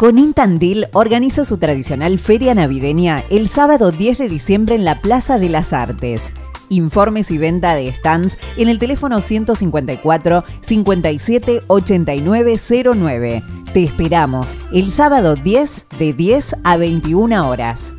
Conintandil organiza su tradicional feria navideña el sábado 10 de diciembre en la Plaza de las Artes. Informes y venta de stands en el teléfono 154 57 8909. Te esperamos el sábado 10 de 10 a 21 horas.